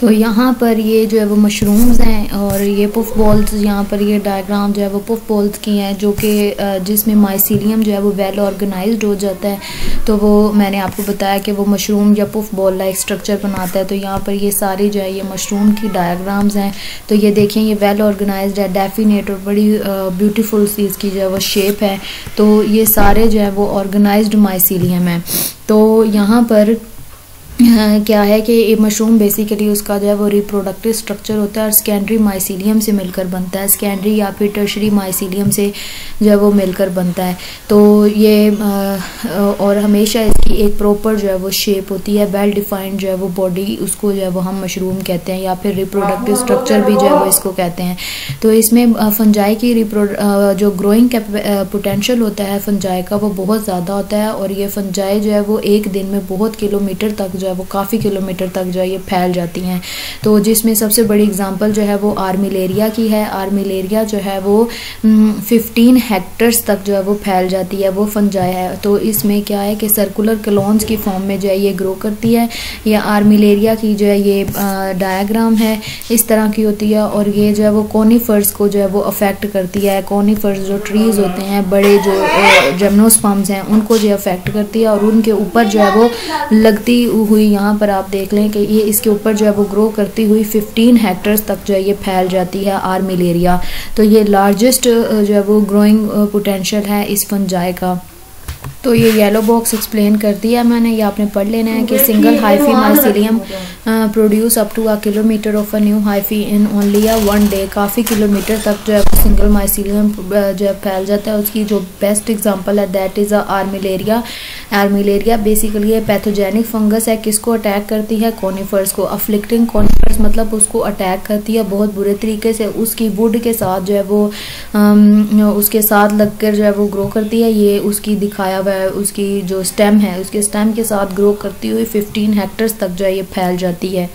तो यहाँ पर ये जो है वो मशरूम्स हैं और ये पुफ बॉल्स यहाँ पर ये डायग्राम जो है वो पुफ बॉल्स की हैं, जो कि जिसमें माइसीलियम जो है वो वेल ऑर्गेनाइज्ड हो जाता है। तो वो मैंने आपको बताया कि वो मशरूम या पुफ बॉल लाइक स्ट्रक्चर बनाता है। तो यहाँ पर ये सारी जो है ये मशरूम की डायग्राम्स हैं। तो ये देखें, ये वेल ऑर्गेनाइज है डेफिनेट और बड़ी ब्यूटीफुल सी इसकी जो है वो शेप है। तो ये सारे जो है वो ऑर्गेनाइज्ड माइसीलियम है। तो यहाँ पर क्या है कि मशरूम बेसिकली उसका जो है वो रिप्रोडक्टिव स्ट्रक्चर होता है और स्कैंड्री माइसीलियम से मिलकर बनता है। स्कैंड्री या फिर टर्शरी माइसीलियम से जो है वो मिलकर बनता है। तो ये और हमेशा इसकी एक प्रॉपर जो है वो शेप होती है। वेल डिफाइंड जो है वो बॉडी उसको जो है वो हम मशरूम कहते हैं या फिर रिप्रोडक्टिव स्ट्रक्चर भी जो है वो इसको कहते हैं। तो इसमें फंजाई की जो ग्रोइंग पोटेंशल होता है फंजाई का वो बहुत ज़्यादा होता है और ये फंजाई जो है वो एक दिन में बहुत किलोमीटर तक जो है वो काफ़ी किलोमीटर तक जो है ये फैल जाती हैं तो जिसमें सबसे बड़ी एग्जांपल जो है वो आर्मिलेरिया की है आर्मिलेरिया जो है वो फिफ्टीन हेक्टर्स तक जो है वो फैल जाती है वो फंजाई है तो इसमें क्या है कि सर्कुलर कलोन्स की फॉर्म में जो है ये ग्रो करती है या आर्मिलेरिया की जो है ये डायाग्राम है इस तरह की होती है और ये जो है वो कोनीफर्स को जो है वो अफेक्ट करती है कोनीफर्स जो ट्रीज़ होते हैं बड़े जो जेमनोस्पम्स हैं उनको जो अफेक्ट करती है और उनके ऊपर जो है वो लगती हुई यहाँ पर आप देख लें कि ये इसके ऊपर जो है वो ग्रो करती हुई 15 हेक्टर्स तक जो है ये फैल जाती है आर्मिल एरिया तो ये लार्जेस्ट जो है वो ग्रोइंग पोटेंशियल है इस फंजाई का। तो ये येलो बॉक्स एक्सप्लेन कर दिया मैंने ये आपने पढ़ लेना है कि single hyphae mycelium produce up to a kilometre of a new hyphae in only a one day काफ़ी किलोमीटर तक जो है सिंगल माइसिलियम जो है फैल जाता है। उसकी जो बेस्ट एग्जांपल है that is a Armillaria Armillaria basically ये पैथोजेनिक फंगस है किसको अटैक करती है? कॉनिफर्स को। अफ्लिक्टिंग कॉनिफर्स मतलब उसको अटैक करती है बहुत बुरे तरीके से। उसकी वुड के साथ जो है वो आ, उसके साथ लगकर जो है वो ग्रो करती है। ये उसकी दिखाया हुआ है उसकी जो स्टेम है उसके स्टेम के साथ ग्रो करती हुई 15 हेक्टर्स तक जो है ये फैल जाती है।